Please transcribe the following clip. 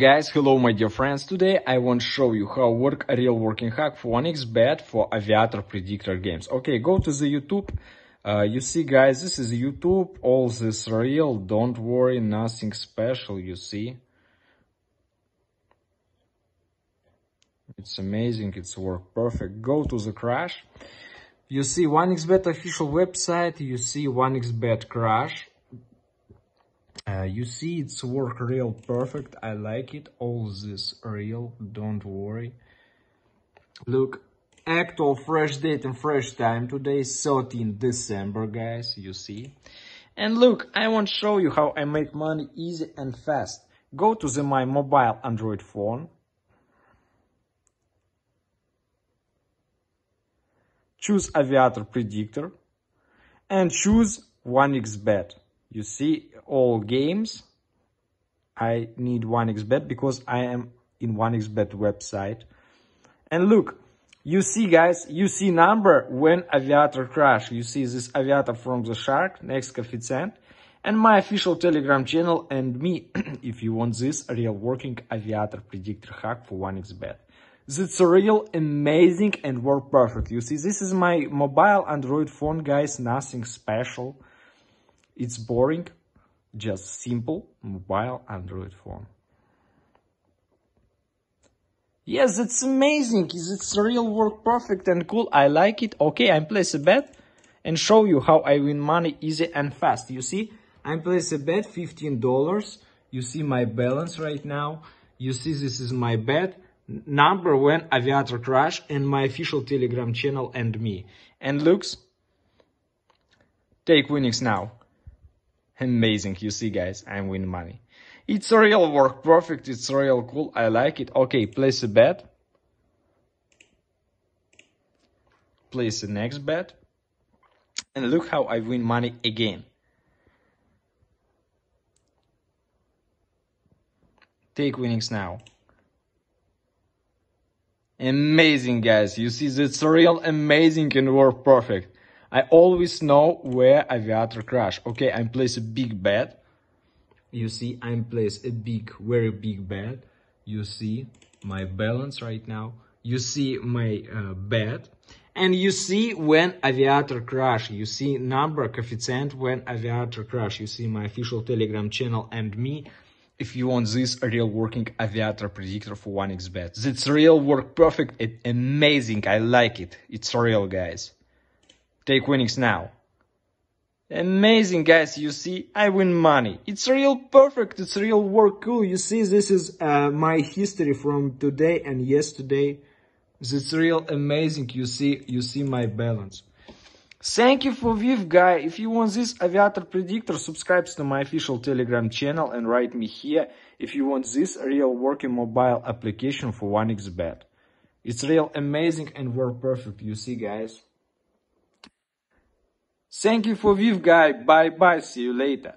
Guys, hello my dear friends. Today I want to show you how work a real working hack for 1xbet for Aviator Predictor games. Okay, go to the YouTube. Uh, you see guys, this is YouTube. All this real. Don't worry, nothing special, you see. It's amazing, it's work perfect. Go to the crash. You see 1xbet official website, you see 1xbet crash. Uh, you see it's work real perfect. I like it. All this real. Don't worry. Look, actual fresh date and fresh time today, 13 December, guys. You see. And look, I want to show you how I make money easy and fast. Go to the my mobile Android phone. Choose Aviator Predictor and choose 1xbet. You see all games. I need 1xbet because I am in 1xbet website. And look, you see guys, you see number when aviator crash. You see this aviator from the shark, next coefficient. And my official telegram channel and me, if you want this real working aviator predictor hack for 1xbet. It's real amazing and work perfect. You see, this is my mobile Android phone, guys, nothing special. It's boring, just simple mobile Android phone. Yes, it's amazing. It's real work perfect and cool. I like it. Okay, I'm place a bet and show you how I win money easy and fast. You see, I'm place a bet $15. You see my balance right now. You see this is my bet number when aviator crash and my official telegram channel and me. And looks, take winnings now. Amazing, you see guys, I'm winning money. It's a real work perfect, it's real cool, I like it. Okay, place a bet. Place the next bet. And look how I win money again. Take winnings now. Amazing guys, you see that's real amazing and work perfect. I always know where aviator crash. Okay, I place a big bet. You see, I place a big, very big bet. You see my balance right now. You see my uh, bet. And you see when aviator crash. You see number coefficient when aviator crash. You see my official telegram channel and me if you want this real working aviator predictor for 1xbet. It's real work perfect, it amazing, I like it. It's real guys. Take winnings now. Amazing, guys. You see, I win money. It's real perfect. It's real work cool. You see, this is uh, my history from today and yesterday. It's real amazing. You see, you see my balance. Thank you for VIV, guy. If you want this aviator predictor, subscribe to my official telegram channel and write me here if you want this real working mobile application for 1xbet. It's real amazing and work perfect. You see, guys. Thank you for VIV guy. Bye bye. See you later.